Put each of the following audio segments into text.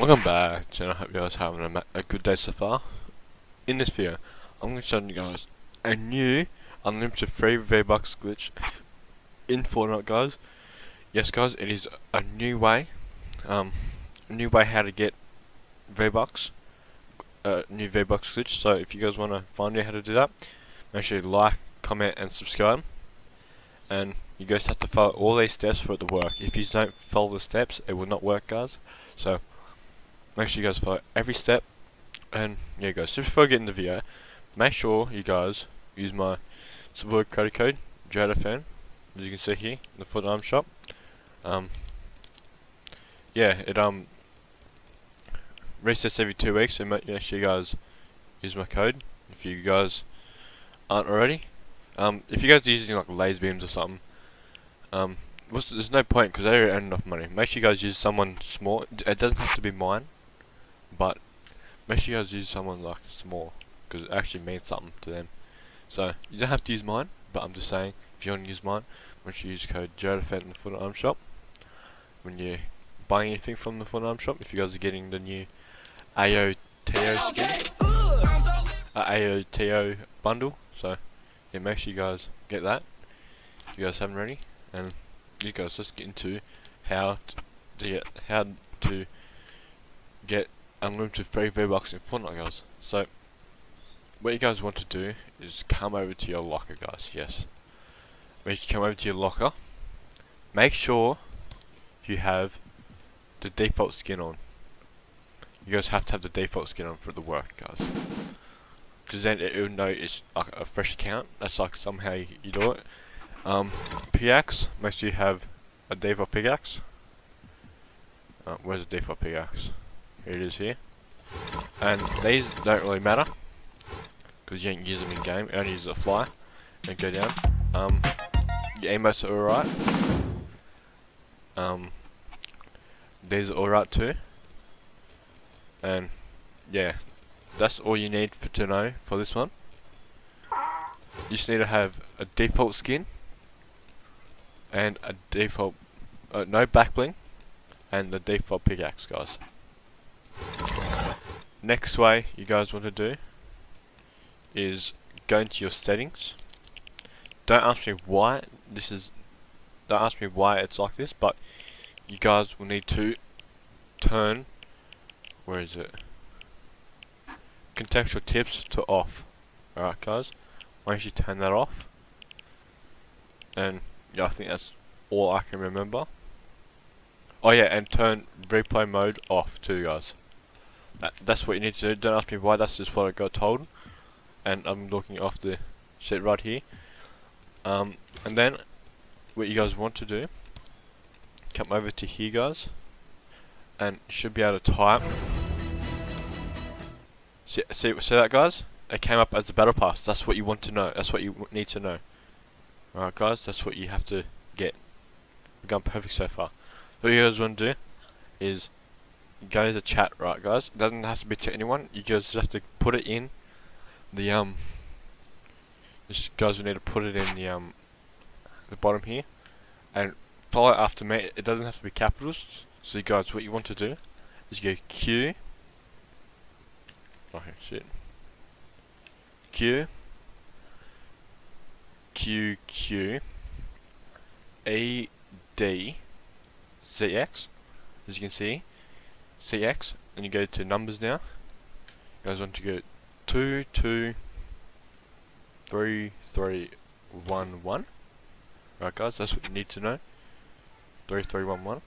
Welcome back, and I hope you guys are having a, a good day so far. In this video, I'm going to show you guys a new unlimited free V-Bucks glitch in Fortnite, guys. Yes, guys, it is a new way, um, a new way how to get V-Bucks, uh, new V-Bucks glitch. So if you guys want to find out how to do that, make sure you like, comment, and subscribe. And you guys have to follow all these steps for it to work. If you don't follow the steps, it will not work, guys. So make sure you guys follow every step and yeah guys just before I get in the video make sure you guys use my support credit code JaredFN as you can see here in the foot arm shop um yeah it um resets every two weeks so make sure you guys use my code if you guys aren't already um if you guys are using like laser beams or something um there's no point because they don't earn enough money. Make sure you guys use someone small. It doesn't have to be mine but make sure you guys use someone like small because it actually means something to them. So you don't have to use mine, but I'm just saying if you want to use mine, make sure you use code JaredFN in the Foot Arm Shop when you're buying anything from the Foot Arm Shop. If you guys are getting the new AOTO skin, uh, AOTO bundle, so yeah, make sure you guys get that. If you guys haven't already, and you guys just get into how to get how to get unlimited free V-Bucks in Fortnite guys. So, what you guys want to do is come over to your locker guys, yes. When you come over to your locker, make sure you have the default skin on. You guys have to have the default skin on for the work guys. Because then it will know it's like a fresh account, that's like somehow you, you do it. Um, pickaxe, make sure you have a default pickaxe. Uh, where's the default pickaxe? It is here. And these don't really matter. Because you don't use them in game. You only use a fly. And go down. Um, your emotes are alright. Um, these are alright too. And, yeah. That's all you need for to know for this one. You just need to have a default skin. And a default, uh, no backbling. And the default pickaxe guys next way you guys want to do is go into your settings. Don't ask me why this is don't ask me why it's like this but you guys will need to turn where is it? Contextual tips to off. Alright guys. Once you turn that off? And yeah I think that's all I can remember. Oh yeah and turn replay mode off too guys that's what you need to do. Don't ask me why, that's just what I got told. And I'm looking off the shit right here. Um, and then, what you guys want to do, come over to here guys, and should be able to type. See, see, see that guys? It came up as a battle pass. That's what you want to know. That's what you need to know. Alright guys, that's what you have to get. We've gone perfect so far. What you guys want to do is go to chat, right, guys? It doesn't have to be to anyone. You guys just have to put it in the um. You guys will need to put it in the um, the bottom here, and follow after me. It doesn't have to be capitals. So, you guys, what you want to do is go Q. Oh shit. Q. Q Q. A D. As you can see, CX, and you go to numbers now. Guys want to go 2, 2, 3, 3, 1, 1. Right guys, that's what you need to know. 3, 3, 1, 1.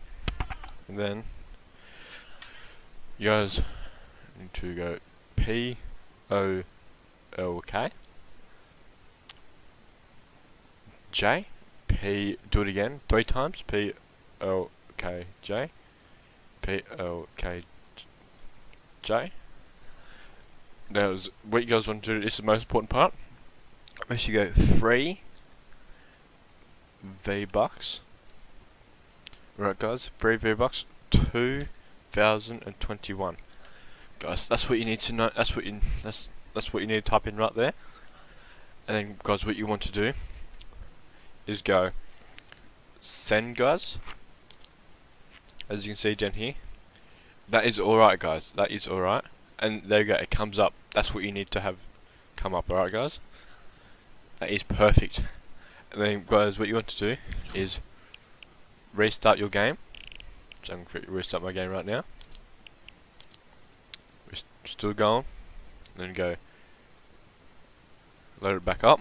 And then, you guys need to go P, O, L, K. J, P, do it again, three times, P, L, K, J. P L K J. That was what you guys want to do. This is the most important part. Make sure you go free V Bucks. Right, guys, free V Bucks, two thousand and twenty-one. Guys, that's what you need to know. That's what you. That's that's what you need to type in right there. And then, guys, what you want to do is go send, guys as you can see down here that is alright guys, that is alright. And there you go, it comes up. That's what you need to have come up, alright guys? That is perfect. And then guys, what you want to do is restart your game. So I'm going to restart my game right now. We're still going. Then go load it back up.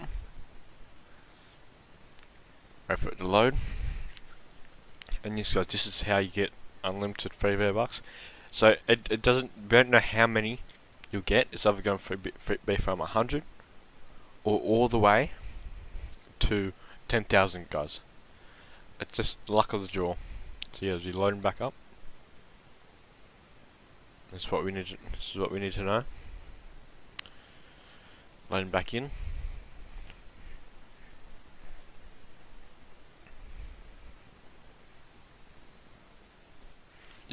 Wait for it to load. And yes guys, this is how you get unlimited free V-Bucks. So it, it doesn't, we don't know how many you'll get. It's either going to be from 100 or all the way to 10,000 guys. It's just luck of the draw. So yeah, as we loading back up. That's what we need. To, this is what we need to know. Loading back in.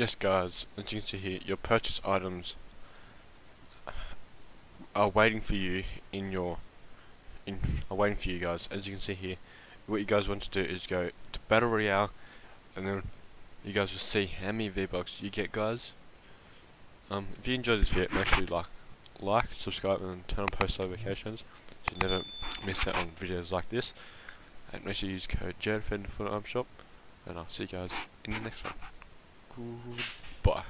Yes guys, as you can see here, your purchase items are waiting for you in your in are waiting for you guys. As you can see here, what you guys want to do is go to Battle Royale and then you guys will see how many V-Bucks you get guys. Um, if you enjoyed this video, make sure you like, like, subscribe and turn on post notifications so you never miss out on videos like this. And make sure you use code JARED for the Arm Shop and I'll see you guys in the next one. Goodbye.